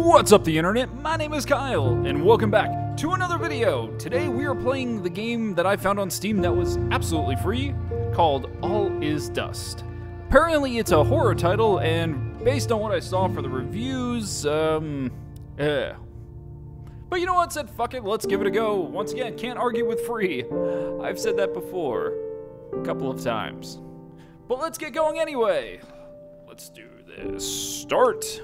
What's up, the internet? My name is Kyle, and welcome back to another video. Today we are playing the game that I found on Steam that was absolutely free, called All Is Dust. Apparently, it's a horror title, and based on what I saw for the reviews, um, eh. But you know what? Said fuck it, let's give it a go. Once again, can't argue with free. I've said that before, a couple of times. But let's get going anyway. Let's do this. Start.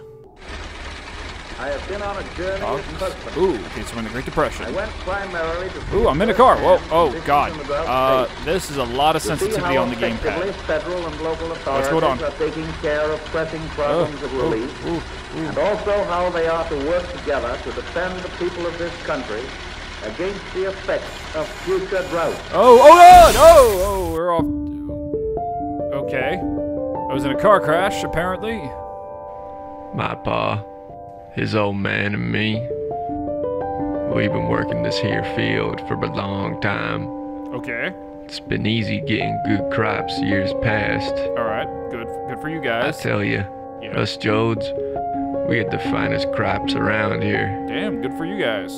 I have been on a journey Oh, with husband. Ooh, okay, so we're in the Great Depression. I went primarily to Ooh, I'm in a car. Whoa, oh god. Uh, this is a lot of sensitivity on the effectively gamepad. federal and local authorities going on? are taking care of pressing Oh, problems of relief, ooh, ooh. and also how they are to work together to defend the people of this country against the effects of future drought. Oh, oh god! Oh, oh, we're off. Okay. I was in a car crash, apparently. My pa, his old man, and me. We've been working this here field for a long time. Okay. It's been easy getting good crops years past. Alright, good good for you guys. I tell you, Yeah. us Jodes, we had the finest crops around here. Damn, good for you guys.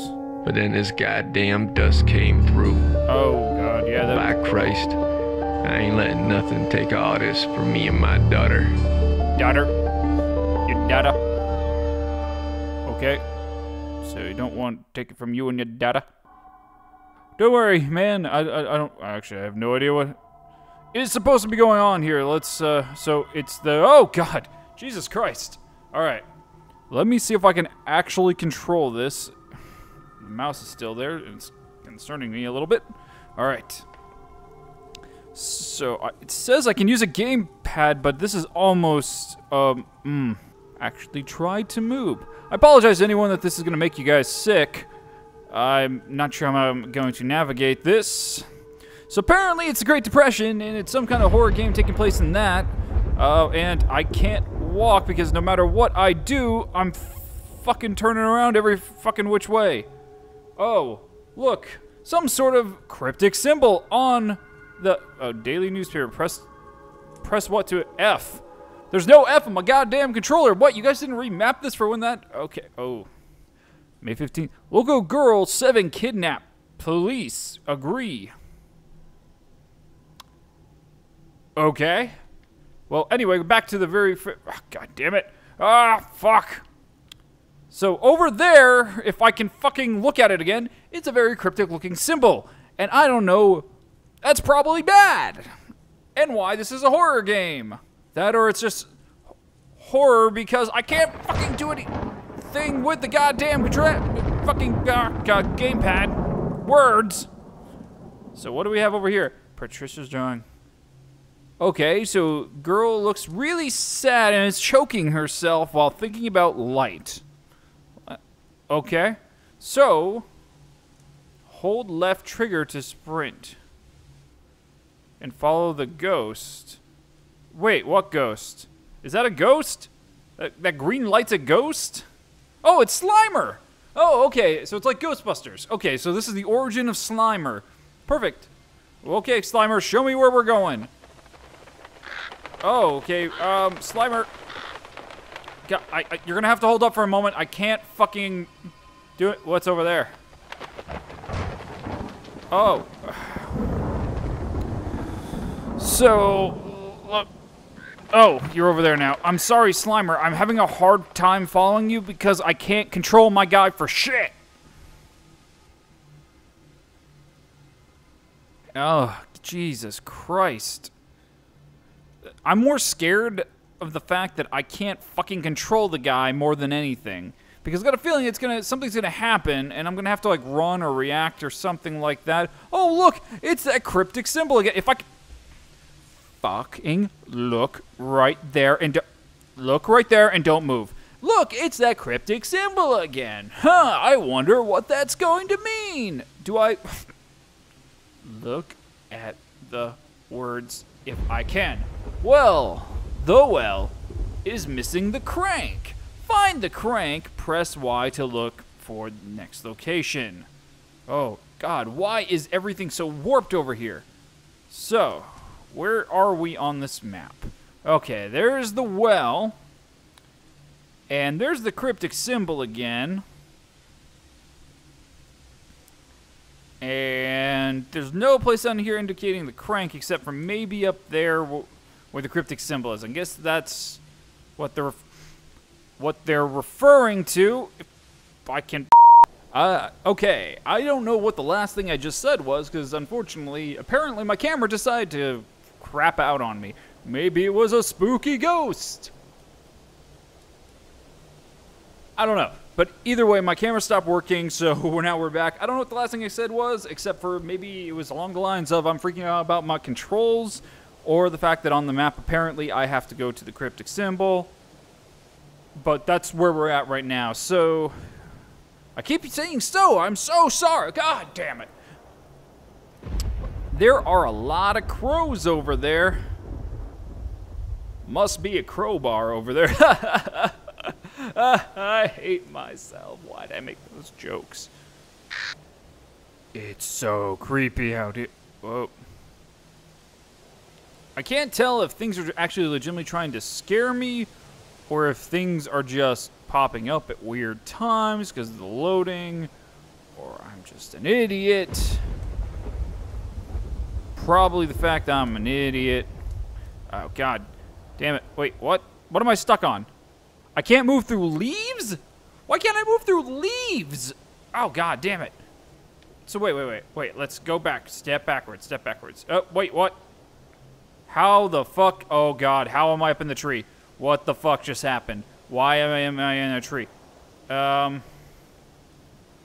But then this goddamn dust came through. Oh god, yeah, that By Christ, I ain't letting nothing take all this from me and my daughter. daughter. Your daughter. Okay. So you don't want to take it from you and your daughter? Don't worry, man. I, I, I don't. Actually, I have no idea what is supposed to be going on here. Let's. Uh. So it's the. Oh God. Jesus Christ. All right. Let me see if I can actually control this. The mouse is still there. It's concerning me a little bit. All right. So it says I can use a gamepad, but this is almost um mm, actually tried to move. I apologize to anyone that this is gonna make you guys sick. I'm not sure how I'm going to navigate this. So apparently it's the Great Depression, and it's some kind of horror game taking place in that. Uh, and I can't walk because no matter what I do, I'm fucking turning around every fucking which way. Oh, look, some sort of cryptic symbol on the oh, daily newspaper. Press, press what to F? There's no F on my goddamn controller. What? You guys didn't remap this for when that? Okay. Oh, May 15th. Local girl seven kidnapped. Police agree. Okay. Well, anyway, back to the very. Oh, God damn it. Ah, fuck. So over there, if I can fucking look at it again, it's a very cryptic looking symbol. And I don't know, that's probably bad. And why this is a horror game. That or it's just horror because I can't fucking do anything with the goddamn contra- fucking uh, God, gamepad. Words. So what do we have over here? Patricia's drawing. Okay, so girl looks really sad and is choking herself while thinking about light. Uh, Okay, so hold left trigger to sprint and follow the ghost. Wait, what ghost? Is that a ghost? That, that green light's a ghost? Oh, it's Slimer! Oh, okay, so it's like Ghostbusters. Okay, so this is the origin of Slimer. Perfect. Okay, Slimer, show me where we're going. Oh, okay. Um, Slimer. Go- I, I, you're gonna have to hold up for a moment. I can't fucking do it. What's over there? Oh. So, look. Oh, you're over there now. I'm sorry, Slimer. I'm having a hard time following you because I can't control my guy for shit. Oh, Jesus Christ. I'm more scared of the fact that I can't fucking control the guy more than anything. Because I got a feeling it's gonna something's gonna happen and I'm gonna have to like run or react or something like that. Oh look, it's that cryptic symbol again. If I fucking look right there and look right there and don't move. Look, it's that cryptic symbol again. Huh, I wonder what that's going to mean. Do I look at the words if I can. Well, the well is missing the crank. Find the crank, press Y to look for the next location. Oh, God, why is everything so warped over here? So, where are we on this map? Okay, there's the well. And there's the cryptic symbol again. And there's no place on here indicating the crank except for maybe up there where the cryptic symbol is. I guess that's what they're what they're referring to. If I can. Uh, okay, I don't know what the last thing I just said was because unfortunately, apparently my camera decided to crap out on me. Maybe it was a spooky ghost. I don't know. But either way, my camera stopped working, so we're now we're back. I don't know what the last thing I said was, except for maybe it was along the lines of I'm freaking out about my controls, or the fact that on the map apparently I have to go to the cryptic symbol. But that's where we're at right now. So I keep saying so. I'm so sorry. God damn it. There are a lot of crows over there. Must be a crowbar over there. I hate myself. Why'd I make those jokes? It's so creepy out here. Whoa. I can't tell if things are actually legitimately trying to scare me or if things are just popping up at weird times because of the loading or I'm just an idiot. Probably the fact I'm an idiot. Oh, God. Damn it. Wait, what? What am I stuck on? I can't move through leaves? Why can't I move through leaves? Oh, God damn it. So, wait, wait, wait. Wait, let's go back. Step backwards. Step backwards. Oh, wait, what? How the fuck? Oh, God. How am I up in the tree? What the fuck just happened? Why am I, am I in a tree? Um.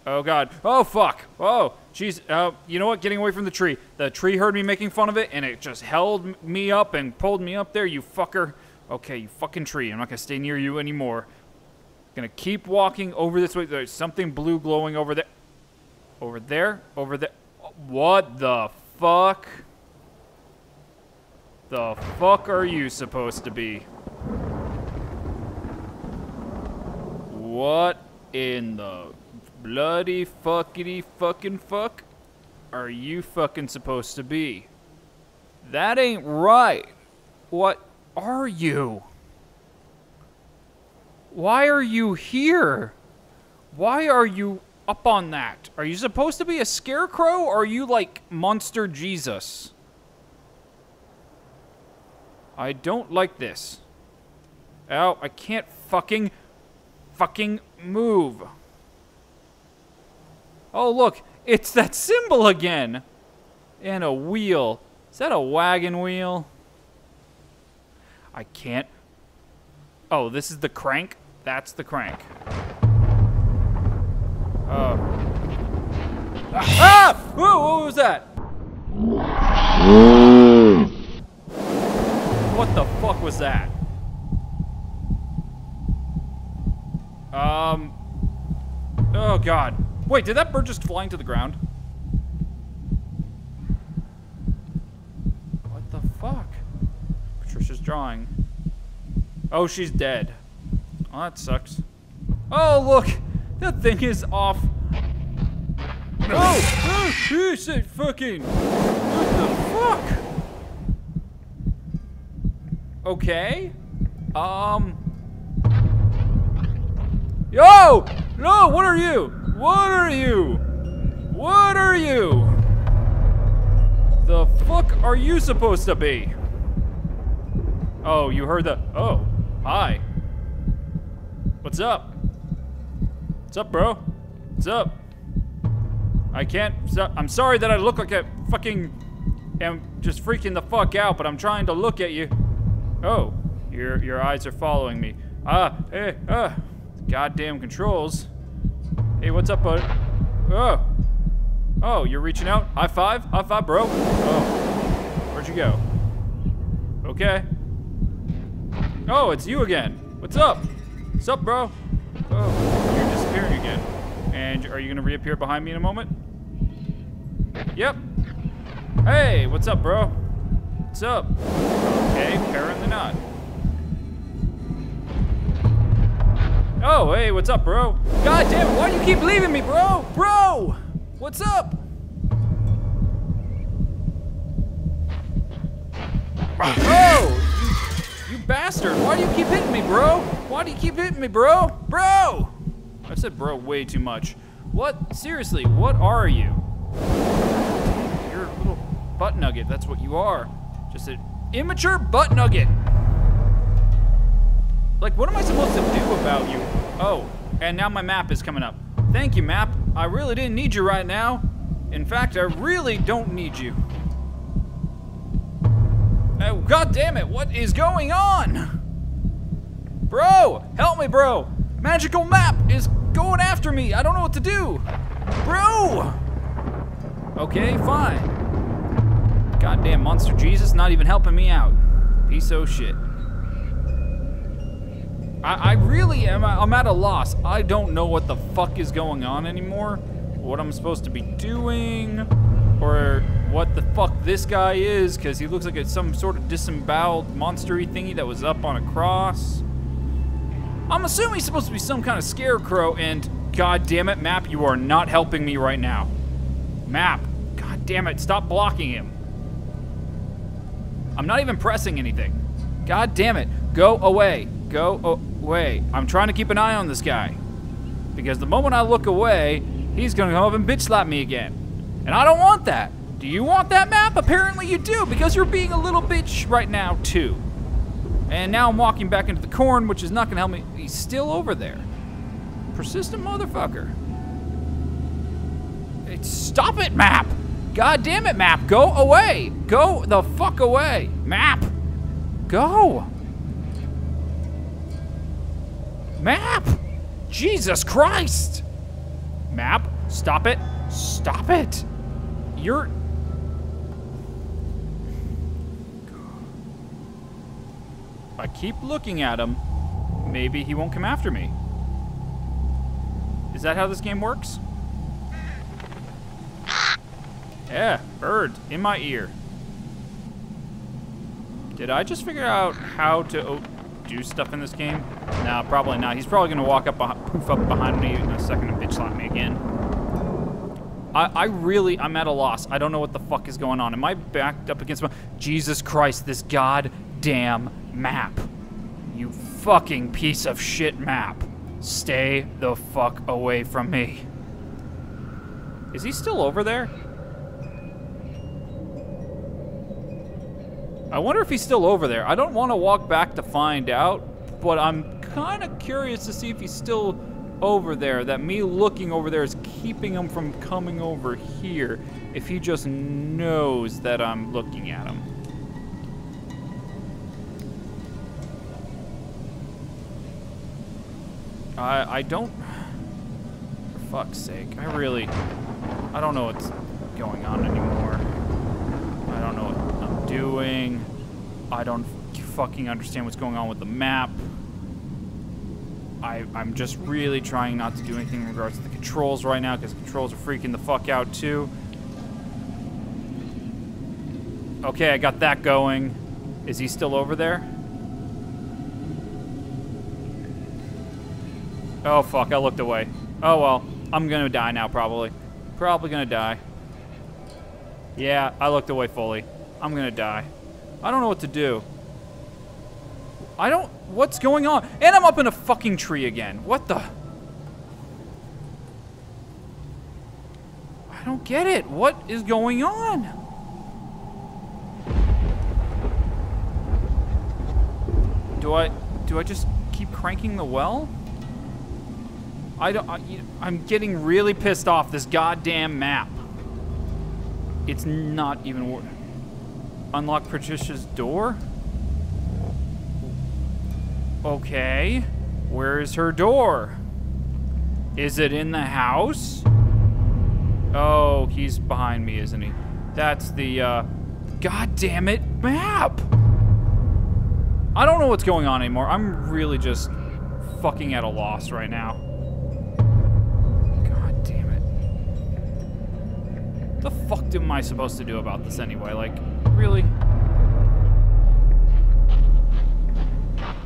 Oh god. Oh fuck. Oh, jeez. Uh, you know what? Getting away from the tree. The tree heard me making fun of it, and it just held me up and pulled me up there. You fucker. Okay, you fucking tree. I'm not gonna stay near you anymore. Gonna keep walking over this way. There's something blue glowing over there. Over there. Over there. What the fuck? The fuck are you supposed to be? What in the bloody fuckity fucking fuck are you fucking supposed to be? That ain't right. What are you? Why are you here? Why are you up on that? Are you supposed to be a scarecrow or are you like Monster Jesus? I don't like this. Oh, I can't fucking fucking move. Oh, look, it's that symbol again. And a wheel. Is that a wagon wheel? I can't. Oh, this is the crank? That's the crank. Oh. Ah! Whoa, what was that? What the fuck was that? Um. Oh god. Wait, did that bird just fly into the ground? What the fuck? Patricia's drawing. Oh, she's dead. Oh, that sucks. Oh, look! That thing is off. Oh! Oh, shit, fucking. What the fuck? Okay. Um. Yo! No, what are you? What are you? What are you? The fuck are you supposed to be? Oh, you heard the. Oh, hi. What's up? What's up, bro? What's up? I can't. I'm sorry that I look like a fucking. am just freaking the fuck out, but I'm trying to look at you. Oh, your your eyes are following me. Ah, hey, ah, goddamn controls. Hey, what's up, bud? Oh, oh, you're reaching out. High five, high five, bro. Oh, where'd you go? Okay. Oh, it's you again. What's up? What's up, bro? Oh, you're disappearing again. And are you gonna reappear behind me in a moment? Yep. Hey, what's up, bro? What's up? Okay, apparently not. Oh, hey, what's up, bro? God damn it, why do you keep leaving me, bro? Bro! What's up? Bro! You, bastard, why do you keep hitting me, bro? Why do you keep hitting me, bro? Bro! I said bro way too much. What? Seriously, what are you? You're a little butt nugget. That's what you are. Just an immature butt nugget. Like, what am I supposed to do about you? Oh, and now my map is coming up. Thank you, map. I really didn't need you right now. In fact, I really don't need you. Oh, God damn it, what is going on? Bro, help me, bro. Magical map is going after me. I don't know what to do. Bro! Okay, fine. Goddamn monster Jesus not even helping me out. Piece of shit. I, I really am. I'm at a loss. I don't know what the fuck is going on anymore. What I'm supposed to be doing, or what the fuck this guy is, because he looks like it's some sort of disemboweled monstery thingy that was up on a cross. I'm assuming he's supposed to be some kind of scarecrow, and god damn it, Map, you are not helping me right now. Map, god damn it, stop blocking him. I'm not even pressing anything. God damn it, go away, go away. I'm trying to keep an eye on this guy. Because the moment I look away, he's gonna come up and bitch slap me again. And I don't want that. Do you want that map? Apparently you do, because you're being a little bitch right now, too. And now I'm walking back into the corn, which is not gonna help me. He's still over there. Persistent motherfucker. Stop it, map! God damn it, map! Go away! Go the fuck away! Map! Go! Map! Jesus Christ! Map, stop it. Stop it. You're... If I keep looking at him, maybe he won't come after me. Is that how this game works? Yeah, bird in my ear. Did I just figure out how to do stuff in this game? No, probably not. He's probably gonna walk up, poof up behind me in a second and bitch slap me again. I, I really, I'm at a loss. I don't know what the fuck is going on. Am I backed up against my, Jesus Christ, this goddamn map. You fucking piece of shit map. Stay the fuck away from me. Is he still over there? I wonder if he's still over there. I don't want to walk back to find out, but I'm kind of curious to see if he's still over there. That me looking over there is keeping him from coming over here. If he just knows that I'm looking at him. I, I don't... For fuck's sake, I really... I don't know what's going on anymore. I don't know what I'm doing. I don't fucking understand what's going on with the map. I, I'm just really trying not to do anything in regards to the controls right now because controls are freaking the fuck out too. Okay, I got that going. Is he still over there? Oh fuck, I looked away. Oh well, I'm gonna die now probably. Probably gonna die. Yeah, I looked away fully. I'm gonna die. I don't know what to do. I don't... What's going on? And I'm up in a fucking tree again. What the... I don't get it. What is going on? Do I... Do I just keep cranking the well? I don't... I, I'm getting really pissed off this goddamn map. It's not even... Unlock Patricia's door? Okay. Where is her door? Is it in the house? Oh, he's behind me, isn't he? That's the, uh... God damn it, map! I don't know what's going on anymore. I'm really just fucking at a loss right now. God damn it. The fuck am I supposed to do about this anyway? Like, really?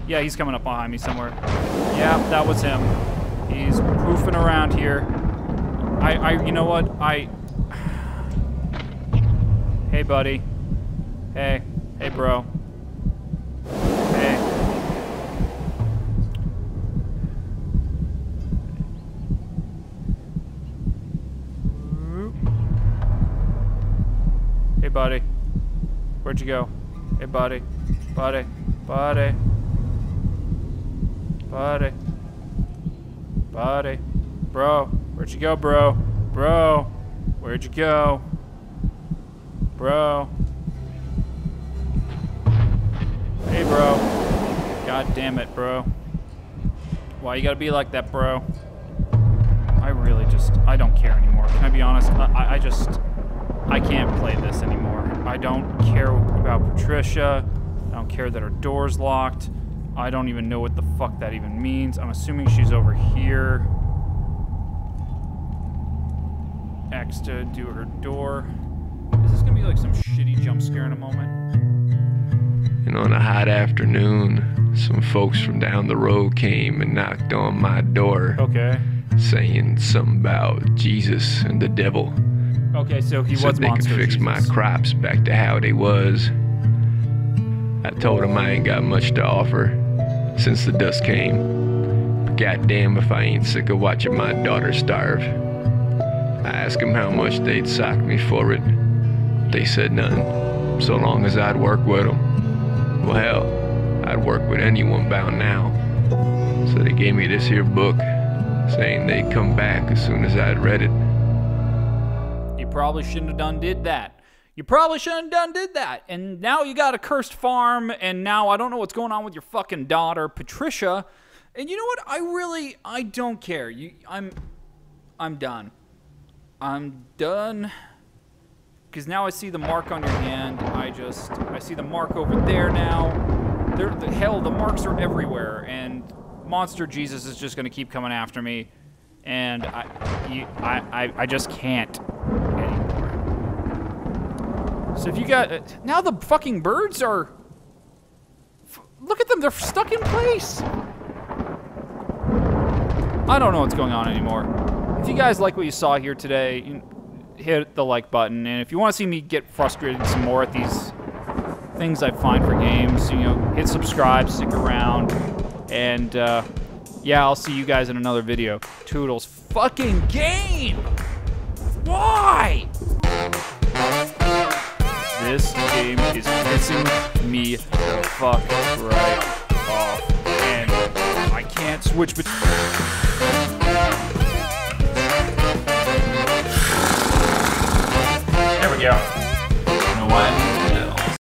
Yeah, he's coming up behind me somewhere. Yeah, that was him. He's poofing around here. I, I, you know what? I... hey, buddy. Hey. Hey, bro. Hey. Hey, buddy. Where'd you go? Hey, buddy. Buddy. Buddy. Buddy. Buddy. Bro. Where'd you go, bro? Bro. Where'd you go? Bro. Hey, bro. God damn it, bro. Why you gotta be like that, bro? I really just, I don't care anymore. Can I be honest? I, I- just, I can't play this anymore. I don't care about Patricia. I don't care that her door's locked. I don't even know what the fuck that even means. I'm assuming she's over here. X to do her door. Is this gonna be like some shitty jump scare in a moment? And on a hot afternoon, some folks from down the road came and knocked on my door, Okay. saying something about Jesus and the devil. Okay, so he Said was they could fix my crops back to how they was. I told him I ain't got much to offer since the dust came. But goddamn if I ain't sick of watching my daughter starve. I asked them how much they'd sock me for it. They said none, so long as I'd work with them. Well, hell, I'd work with anyone bound now. So they gave me this here book, saying they'd come back as soon as I'd read it. You probably shouldn't have done did that. You probably shouldn't have done did that. And now you got a cursed farm, and now I don't know what's going on with your fucking daughter, Patricia. And you know what? I really I don't care. You I'm I'm done. I'm done. Because now I see the mark on your hand. I just I see the mark over there now. There the hell the marks are everywhere and Monster Jesus is just gonna keep coming after me. And I you, I, I I just can't. So if you got uh, now the fucking birds are look at them they're stuck in place. I don't know what's going on anymore. If you guys like what you saw here today, hit the like button, and if you want to see me get frustrated some more at these things I find for games, you know, hit subscribe, stick around, and uh, yeah, I'll see you guys in another video. Toodles, fucking game! Why? This game is pissing me the fuck right off, and I can't switch between. There we go. You know what?